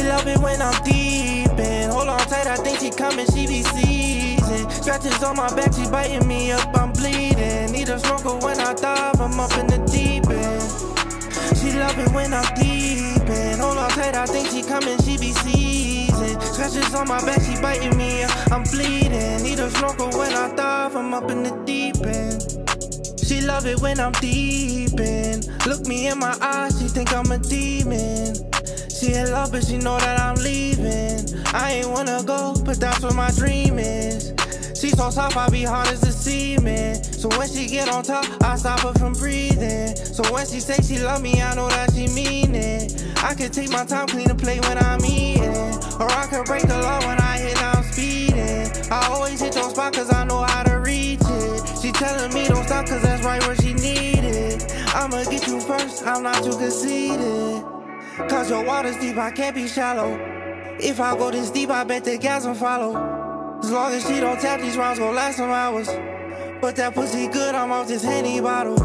it when I'm deep in. Hold on tight, I think she coming, she be seasoned. Scratches on my back, she biting me up, I'm bleeding. Need a snorkel when I dive, I'm up in the deep end. She love it when I'm deep in. Hold on tight, I think she coming, she be seasoned. Scratches on my back, she biting me up, I'm bleeding. Need a snorkel when I dive, I'm up in the deep end. She love it when I'm deep in. Look me in my eyes, she think I'm a demon. She love, but she know that I'm leaving. I ain't wanna go, but that's what my dream is. She so soft, I be hard as a cement. So when she get on top, I stop her from breathing. So when she say she love me, I know that she mean it. I can take my time, clean the plate when I'm eating. Or I can break the law when I hit, I'm speeding. I always hit your spot cause I know how to reach it. She telling me don't stop cause that's right where she need it. I'ma get you first, I'm not too conceited. Cause your water's deep, I can't be shallow. If I go this deep, I bet the gas will follow. As long as she don't tap, these rounds gon' last some hours. But that pussy good, I'm off this Henny bottle.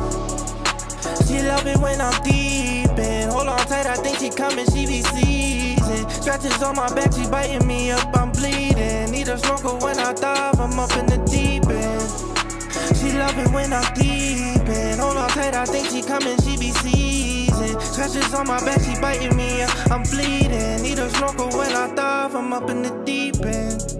She love it when I'm deep in. Hold on tight, I think she coming, she be seasoned. Scratches on my back, she biting me up, I'm bleeding. Need a snorkel when I dive, I'm up in the deep end. She love it when I'm deep in. Hold on tight, I think she coming, she be seasoned. Scratches on my back, she biting me I'm bleeding. Need a snorkel when I dive, I'm up in the deep end.